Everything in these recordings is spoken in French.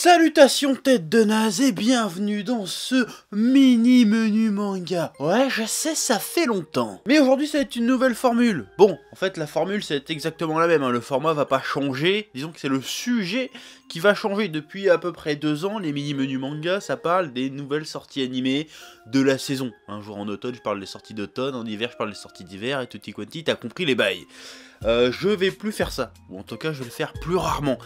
Salutations tête de naze et bienvenue dans ce mini menu manga. Ouais, je sais, ça fait longtemps. Mais aujourd'hui, ça va être une nouvelle formule. Bon, en fait, la formule, c'est exactement la même. hein. Le format va pas changer. Disons que c'est le sujet qui va changer. Depuis à peu près deux ans, les mini menus manga, ça parle des nouvelles sorties animées de la saison. Un jour en automne, je parle des sorties d'automne. En hiver, je parle des sorties d'hiver. Et tutti quanti, t'as compris les bails. Euh, je vais plus faire ça. Ou en tout cas, je vais le faire plus rarement.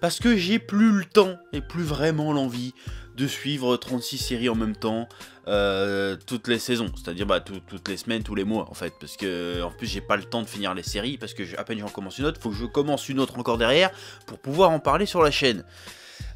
Parce que j'ai plus le temps plus vraiment l'envie de suivre 36 séries en même temps euh, toutes les saisons. C'est-à-dire bah, tout- toutes les semaines, tous les mois en fait. Parce que en plus j'ai pas le temps de finir les séries. Parce que à peine j'en commence une autre, faut que je commence une autre encore derrière pour pouvoir en parler sur la chaîne.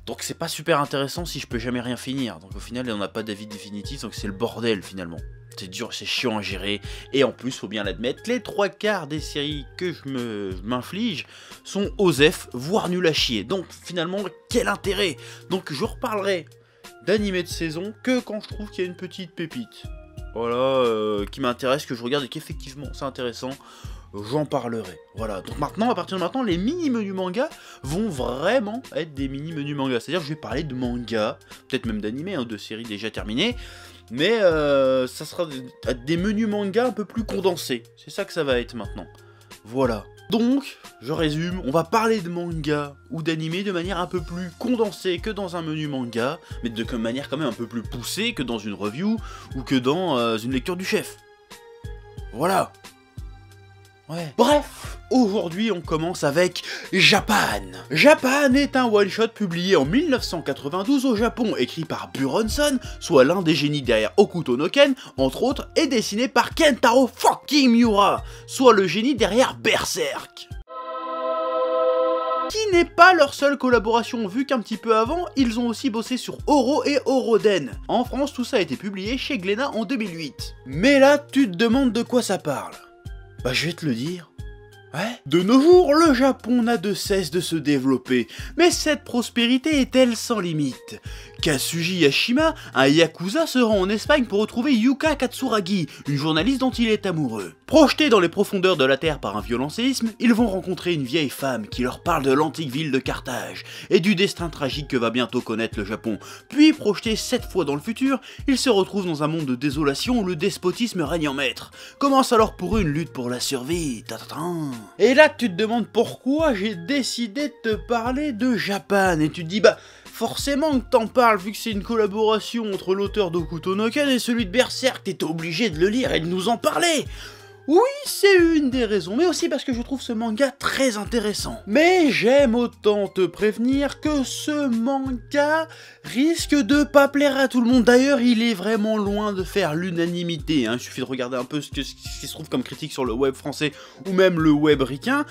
Donc c'est pas super intéressant si je peux jamais rien finir. Donc au final on n'a pas d'avis définitif, donc c'est le bordel finalement. C'est dur, c'est chiant à gérer. Et en plus, faut bien l'admettre, les trois quarts des séries que je m'inflige sont OSEF, voire nul à chier. Donc finalement, quel intérêt? Donc je reparlerai d'animés de saison que quand je trouve qu'il y a une petite pépite. Voilà, euh, qui m'intéresse, que je regarde et qu'effectivement c'est intéressant, j'en parlerai. Voilà, donc maintenant, à partir de maintenant, les mini-menus manga vont vraiment être des mini-menus manga. C'est-à-dire que je vais parler de manga, peut-être même d'animés, hein, de séries déjà terminées, mais euh, ça sera des, menus manga un peu plus condensés. C'est ça que ça va être maintenant. Voilà. Donc, je résume, on va parler de manga ou d'animé de manière un peu plus condensée que dans un menu manga, mais de manière quand même un peu plus poussée que dans une review ou que dans euh, une lecture du chef. Voilà. Ouais. Bref, aujourd'hui on commence avec Japan. Japan est un one-shot publié en 1992 au Japon, écrit par Buronson, soit l'un des génies derrière Okuto no Ken, entre autres, et dessiné par Kentaro fucking Miura, soit le génie derrière Berserk qui n'est pas leur seule collaboration, vu qu'un petit peu avant, ils ont aussi bossé sur Oro et Oroden. En France, tout ça a été publié chez Glénat en 2008. Mais là, tu te demandes de quoi ça parle Bah, je vais te le dire. De nos jours, le Japon n'a de cesse de se développer, mais cette prospérité est-elle sans limite? Kasuji Yashima, un yakuza, se rend en Espagne pour retrouver Yuka Katsuragi, une journaliste dont il est amoureux. Projetés dans les profondeurs de la Terre par un violent séisme, ils vont rencontrer une vieille femme qui leur parle de l'antique ville de Carthage et du destin tragique que va bientôt connaître le Japon. Puis, projetés sept fois dans le futur, ils se retrouvent dans un monde de désolation où le despotisme règne en maître. Commence alors pour eux une lutte pour la survie. Et là, tu te demandes pourquoi j'ai décidé de te parler de Japan. Et tu te dis, bah, forcément que t'en parles, vu que c'est une collaboration entre l'auteur d'Okuto no Ken et celui de Berserk, t'es obligé de le lire et de nous en parler. Oui, c'est une des raisons, mais aussi parce que je trouve ce manga très intéressant. Mais j'aime autant te prévenir que ce manga risque de pas plaire à tout le monde. D'ailleurs, il est vraiment loin de faire l'unanimité. hein. Il suffit de regarder un peu ce, ce qui se trouve comme critique sur le web français ou même le web ricain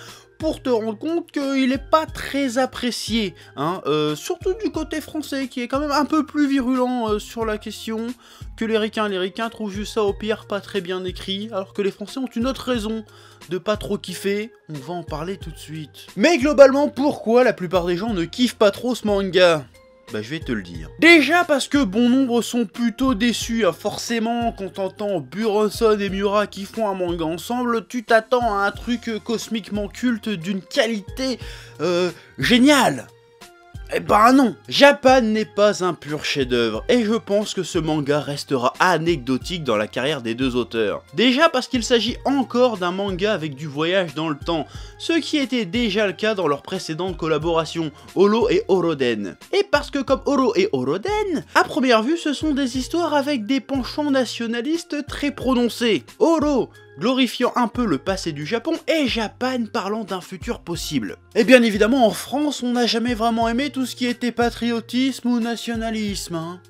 pour te rendre compte qu'il est pas très apprécié, hein, euh, surtout du côté français qui est quand même un peu plus virulent euh, sur la question que les ricains. Les ricains trouvent juste ça au pire pas très bien écrit, alors que les français ont une autre raison de pas trop kiffer. On va en parler tout de suite. Mais globalement, pourquoi la plupart des gens ne kiffent pas trop ce manga? Bah je vais te le dire. Déjà parce que bon nombre sont plutôt déçus, hein. forcément quand t'entends Buronson et Miura qui font un manga ensemble, tu t'attends à un truc cosmiquement culte d'une qualité euh, géniale. Eh ben non, Japan n'est pas un pur chef-d'œuvre, et je pense que ce manga restera anecdotique dans la carrière des deux auteurs. Déjà parce qu'il s'agit encore d'un manga avec du voyage dans le temps, ce qui était déjà le cas dans leurs précédentes collaborations, Holo et Oroden. Et parce que comme Holo et Oroden, à première vue ce sont des histoires avec des penchants nationalistes très prononcés. Holo glorifiant un peu le passé du Japon et Japan parlant d'un futur possible. Et bien évidemment en France on n'a jamais vraiment aimé tout ce qui était patriotisme ou nationalisme. hein.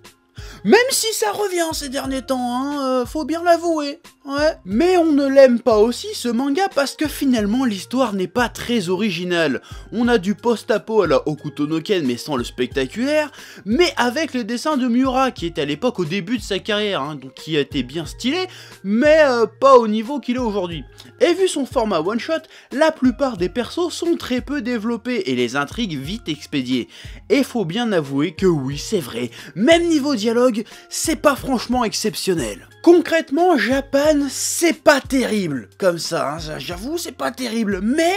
Même si ça revient ces derniers temps, hein, euh, faut bien l'avouer. Ouais. Mais on ne l'aime pas aussi ce manga parce que finalement l'histoire n'est pas très originale. On a du post-apo à la Okuto no Ken mais sans le spectaculaire, mais avec les dessins de Miura qui était à l'époque au début de sa carrière, hein, donc qui a été bien stylé, mais euh, pas au niveau qu'il est aujourd'hui. Et vu son format one-shot, la plupart des persos sont très peu développés et les intrigues vite expédiées. Et faut bien avouer que oui, c'est vrai, même niveau dialogue, c'est pas franchement exceptionnel. Concrètement, Japan, c'est pas terrible comme ça, hein, j'avoue, c'est pas terrible, mais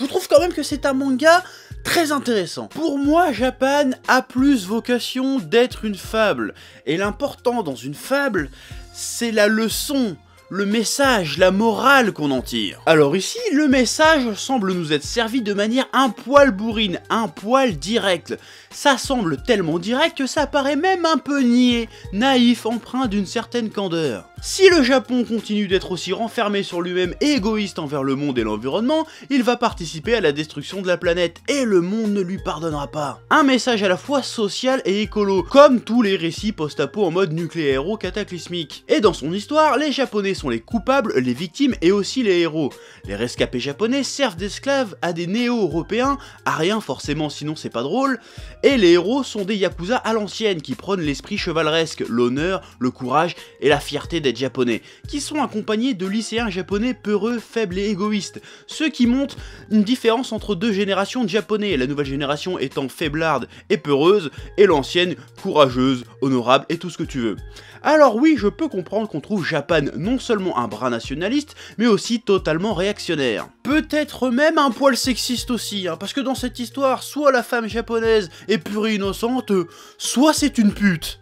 je trouve quand même que c'est un manga très intéressant. Pour moi, Japan a plus vocation d'être une fable. Et l'important dans une fable, c'est la leçon, le message, la morale qu'on en tire. Alors ici, le message semble nous être servi de manière un poil bourrine, un poil direct. Ça semble tellement direct que ça paraît même un peu niais, naïf, empreint d'une certaine candeur. Si le Japon continue d'être aussi renfermé sur lui-même et égoïste envers le monde et l'environnement, il va participer à la destruction de la planète, et le monde ne lui pardonnera pas. Un message à la fois social et écolo, comme tous les récits post-apo en mode nucléaire cataclysmique. Et dans son histoire, les Japonais sont les coupables, les victimes et aussi les héros. Les rescapés japonais servent d'esclaves à des néo-européens, à rien forcément sinon c'est pas drôle, et les héros sont des yakuza à l'ancienne qui prônent l'esprit chevaleresque, l'honneur, le courage et la fierté japonais, qui sont accompagnés de lycéens japonais peureux, faibles et égoïstes, ce qui montre une différence entre deux générations de japonais, la nouvelle génération étant faiblarde et peureuse, et l'ancienne courageuse, honorable et tout ce que tu veux. Alors oui, je peux comprendre qu'on trouve Japan non seulement un bras nationaliste, mais aussi totalement réactionnaire. Peut-être même un poil sexiste aussi, hein, parce que dans cette histoire, soit la femme japonaise est pure et innocente, soit c'est une pute.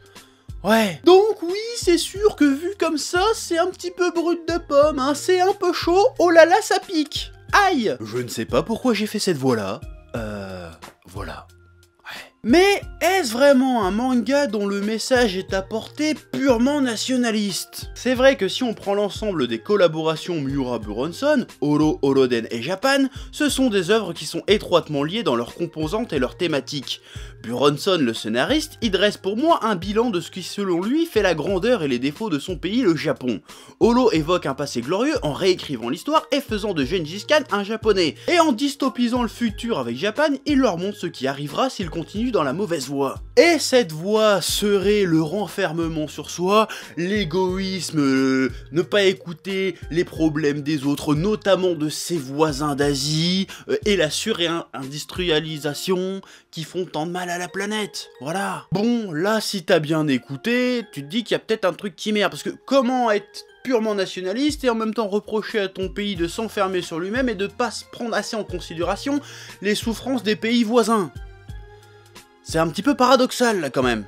Ouais. Donc oui, c'est sûr que vu comme ça, c'est un petit peu brut de pomme, hein. c'est un peu chaud, oh là là, ça pique. Aïe Je ne sais pas pourquoi j'ai fait cette voix-là. Euh... Voilà. Mais est-ce vraiment un manga dont le message est apporté purement nationaliste? C'est vrai que si on prend l'ensemble des collaborations Miura-Buronson, Oro, Oroden et Japan, ce sont des œuvres qui sont étroitement liées dans leurs composantes et leurs thématiques. Buronson, le scénariste, y dresse pour moi un bilan de ce qui selon lui fait la grandeur et les défauts de son pays, le Japon. Olo évoque un passé glorieux en réécrivant l'histoire et faisant de Gengis Khan un japonais. Et en dystopisant le futur avec Japan, il leur montre ce qui arrivera s'il continue dans la mauvaise voie. Et cette voie serait le renfermement sur soi, l'égoïsme, euh, ne pas écouter les problèmes des autres, notamment de ses voisins d'Asie, euh, et la surindustrialisation qui font tant de mal à la planète. Voilà. Bon, là, si t'as bien écouté, tu te dis qu'il y a peut-être un truc qui merde, parce que comment être purement nationaliste et en même temps reprocher à ton pays de s'enfermer sur lui-même et de pas se prendre assez en considération les souffrances des pays voisins? C'est un petit peu paradoxal là quand même.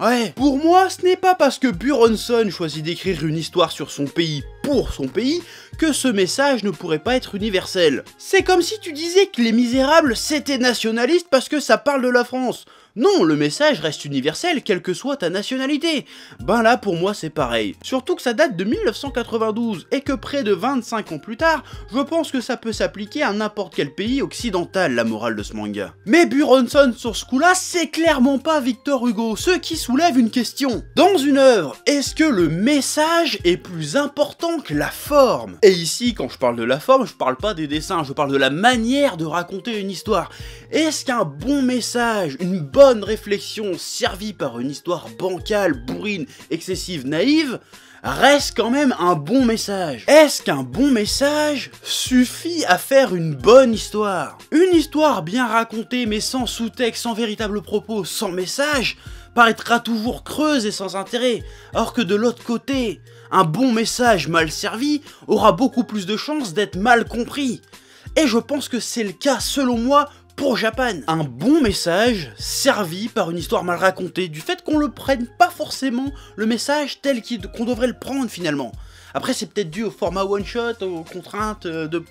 Ouais. Pour moi, ce n'est pas parce que Buronson choisit d'écrire une histoire sur son pays pour son pays que ce message ne pourrait pas être universel. C'est comme si tu disais que Les Misérables c'était nationaliste parce que ça parle de la France. Non, le message reste universel, quelle que soit ta nationalité. Ben là, pour moi, c'est pareil. Surtout que ça date de 1992, et que près de 25 ans plus tard, je pense que ça peut s'appliquer à n'importe quel pays occidental, la morale de ce manga. Mais Buronson, sur ce coup-là, c'est clairement pas Victor Hugo, ce qui soulève une question. Dans une œuvre, est-ce que le message est plus important que la forme? Et ici, quand je parle de la forme, je parle pas des dessins, je parle de la manière de raconter une histoire. Est-ce qu'un bon message, une bonne réflexion servie par une histoire bancale, bourrine, excessive, naïve, reste quand même un bon message. Est-ce qu'un bon message suffit à faire une bonne histoire? Une histoire bien racontée mais sans sous-texte, sans véritable propos, sans message, paraîtra toujours creuse et sans intérêt, alors que de l'autre côté, un bon message mal servi aura beaucoup plus de chances d'être mal compris. Et je pense que c'est le cas, selon moi, pour Japan. Un bon message servi par une histoire mal racontée, du fait qu'on le prenne pas forcément le message tel qu'on devrait le prendre finalement. Après, c'est peut-être dû au format one-shot, aux contraintes euh, de,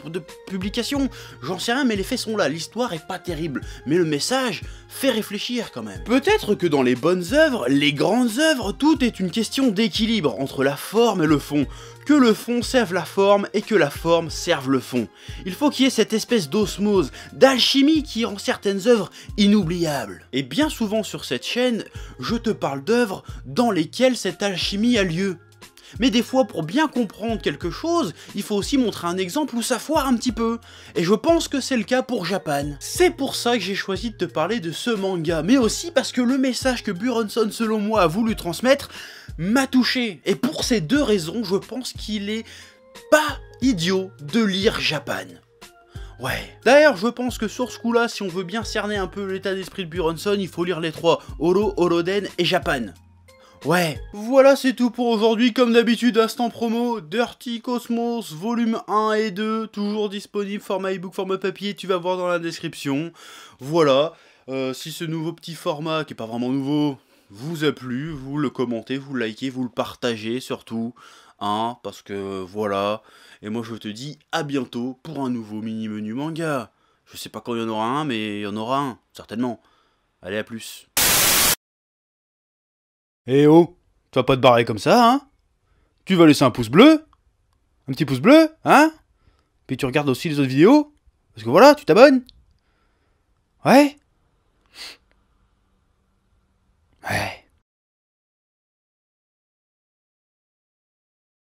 publication, j'en sais rien, mais les faits sont là, l'histoire est pas terrible, mais le message fait réfléchir quand même. Peut-être que dans les bonnes œuvres, les grandes œuvres, tout est une question d'équilibre entre la forme et le fond, que le fond serve la forme et que la forme serve le fond. Il faut qu'il y ait cette espèce d'osmose, d'alchimie qui rend certaines œuvres inoubliables. Et bien souvent sur cette chaîne, je te parle d'œuvres dans lesquelles cette alchimie a lieu. Mais des fois, pour bien comprendre quelque chose, il faut aussi montrer un exemple où ça un petit peu. Et je pense que c'est le cas pour Japan. C'est pour ça que j'ai choisi de te parler de ce manga, mais aussi parce que le message que Buronson, selon moi, a voulu transmettre m'a touché. Et pour ces deux raisons, je pense qu'il est pas idiot de lire Japan. Ouais. D'ailleurs, je pense que sur ce coup-là, si on veut bien cerner un peu l'état d'esprit de Buronson, il faut lire les trois, Oro, Oroden et Japan. Ouais, voilà c'est tout pour aujourd'hui, comme d'habitude, instant promo, Dirty Cosmos, volume 1 et 2, toujours disponible, format ebook, format papier, tu vas voir dans la description. Voilà, euh, si ce nouveau petit format, qui est pas vraiment nouveau, vous a plu, vous le commentez, vous le likez, vous le partagez surtout, hein, parce que voilà, et moi je te dis à bientôt pour un nouveau mini-menu manga. Je sais pas quand il y en aura un, mais il y en aura un, certainement. Allez, à plus. Eh oh, tu vas pas te barrer comme ça, hein? Tu vas laisser un pouce bleu? Un petit pouce bleu, hein? Puis tu regardes aussi les autres vidéos Parce que voilà, tu t'abonnes. Ouais. Ouais